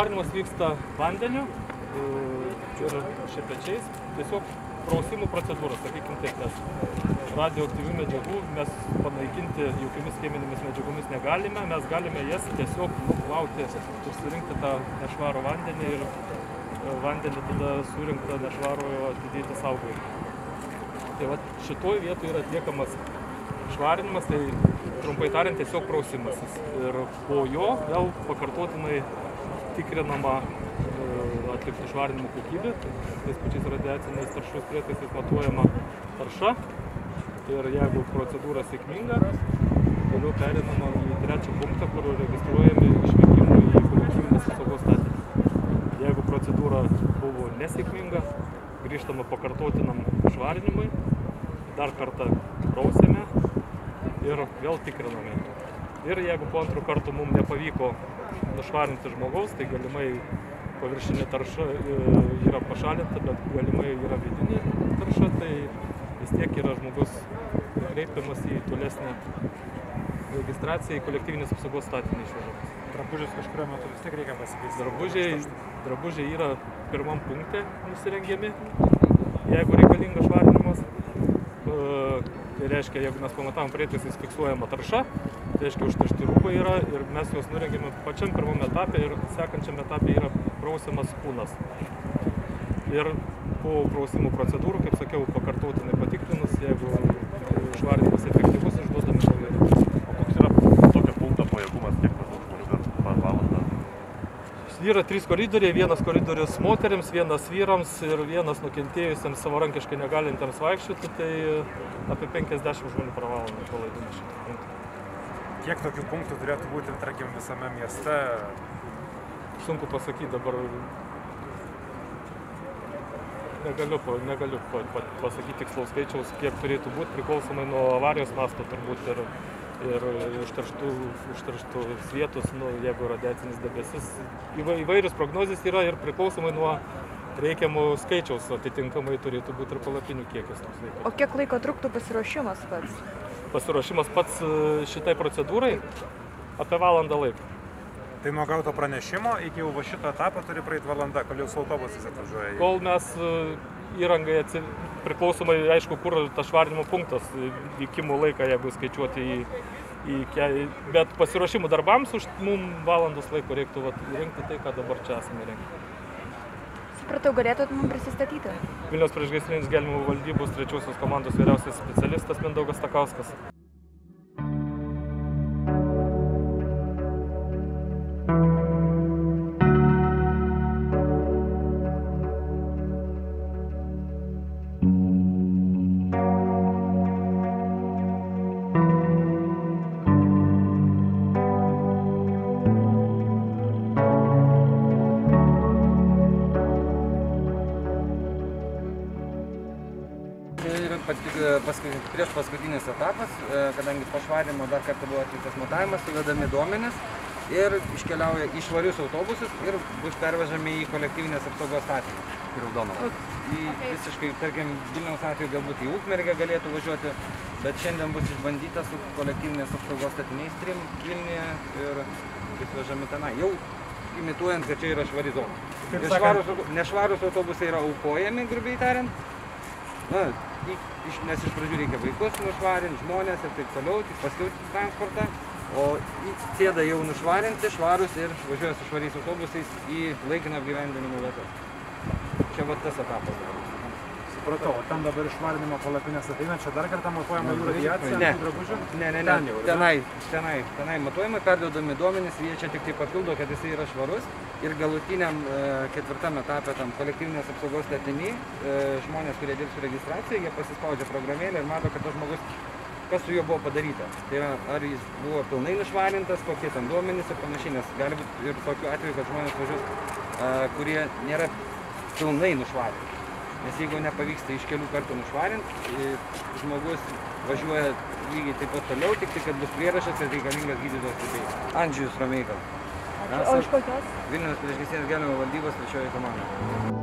švarinimas vyksta vandeniu e, ir šepečiais, tiesiog prausimų procedūra, sakykim taip, nes radioaktyvių medžiagų mes panaikinti jokiomis cheminėmis medžiagomis negalime, mes galime jas tiesiog nuplauti ir surinkti tą nešvarų vandenį ir e, vandenį tada surinktą nešvarų atidėti saugojimui. Tai va šitoj vietoje yra atliekamas švarinimas, tai trumpai tariant tiesiog prausimasis. Ir po jo vėl pakartotinai tikrinama e, atlikti švarinimo kokybė, tais pačiais radiaciniais taršos prietaisais matuojama tarša. Ir jeigu procedūra sėkminga, toliau perinama į trečią punktą, kur registruojami išvykimui į kolektyvinės apsaugos statinį. Jeigu procedūra buvo nesėkminga, grįžtama pakartotinam švarinimui, dar kartą prausiame ir vėl tikriname. Ir jeigu po antrų kartų mums nepavyko nušvarinti žmogaus, tai galimai paviršinė tarša e, yra pašalinta, bet galimai yra vidinė tarša, tai vis tiek yra žmogus kreipiamas į tolesnę registraciją į kolektyvinės apsaugos statinį išvežamas. Drabužius kažkurio metu vis tiek reikia pasikeisti. Drabužiai, drabužiai yra pirmam punkte nusirengiami, jeigu reikalingas švarinimas. E, Tai reiškia, jeigu mes pamatavom prietaisais fiksuojama tarša, tai reiškia užteršti rūbai yra ir mes juos nurengiame pačiam pirmam etapė ir sekančiam etapė yra prausiamas kūnas. Ir po prausimų procedūrų, kaip sakiau, pakartotinai patikrinus, jeigu švarinimas efektyvus, išduodami naują. O koks yra tokio punkto pajėgumas, kiek maždaug žmonių per, valandą? Yra trys koridoriai, vienas koridorius moteriams, vienas vyrams ir vienas nukentėjusiems savarankiškai negalintiems vaikščioti, tai apie 50 žmonių per valandą pralaidina šitą punktą. Kiek tokių punktų turėtų būti, tarkim, visame mieste? Sunku pasakyti dabar. Negaliu, negaliu pa- pa- pasakyti tikslaus skaičiaus, kiek turėtų būti, priklausomai nuo avarijos masto turbūt ir, ir užterštų, užterštų vietos, nu, jeigu radiacinis debesis. Įva- Įvairius prognozijas yra ir priklausomai nuo reikiamų skaičiaus atitinkamai turėtų būti ir palapinių kiekis. O kiek laiko truktų pasiruošimas pats? Pasiruošimas pats e, šitai procedūrai apie valandą laiko. Tai nuo gauto pranešimo iki jau va šito etapo turi praeiti valanda, kol jau su autobusais atvažiuoja. Kol mes e, įrangai atsi... priklausomai, aišku, kur tas švarinimo punktas, e, vykimo laiką, jeigu skaičiuoti į, į ke... Bet pasiruošimų darbams už mum valandos laiko reiktų vat, įrengti tai, ką dabar čia esame įrengę. Supratau, galėtumėt mums prisistatyti? Vilniaus priešgaisrinės gelbėjimo valdybos trečiosios komandos vyriausias specialistas Mindaugas Takauskas. Yra pati- paskui, prieš paskutinis etapas, e, kadangi po švarimo dar kartą buvo atliktas matavimas, suvedami duomenys ir iškeliauja į švarius autobusus ir bus pervežami į kolektyvinės apsaugos statinį. Į Raudoną. Į visiškai, tarkim, Vilniaus atveju galbūt į Ukmergę galėtų važiuoti, bet šiandien bus išbandyta su kolektyvinės apsaugos statiniais trim Vilniuje ir bus vežami tenai. Jau imituojant, kad čia yra švari zona. Auto- nešvarus autobusai yra aukojami, grubiai tariant. Na, iš, nes iš pradžių reikia vaikus nušvarinti, žmonės ir taip toliau, tik paskiau transportą. O sėda jau nušvarinti, švarus ir važiuoja su švariais autobusais į laikiną apgyvendinimo vietas. Čia va tas etapas. Supratau, o ten dabar išvarinimo palapinės ateina, čia dar kartą matuojama jų radiacija, Ne. drabužių? Ne, ne, Ten ne. jau, ar ne? Tenai, tenai, tenai matuojami, perduodami duomenys, jie čia tik tai papildo, kad jisai yra švarus. Ir galutiniam e, ketvirtam etapė tam kolektyvinės apsaugos statiny e, žmonės, kurie dirbs su registracija, jie pasispaudžia programėlę ir mato, kad tas žmogus, kas su juo buvo padaryta. Tai yra, ar jis buvo pilnai nušvarintas, kokie ten duomenys ir panašiai, nes gali būti ir tokiu atveju, kad žmonės važiuos, e, kurie nėra pilnai nušvarinti. Nes jeigu nepavyksta iš kelių kartų nušvarinti, žmogus važiuoja lygiai taip pat toliau, tik tai, kad bus prierašas ir reikalingas gydytojas stebėjimas. Andžius Romeika. O iš kokios? Vilnius priešgaisrinės gelbėjimo valdybos trečioji komanda.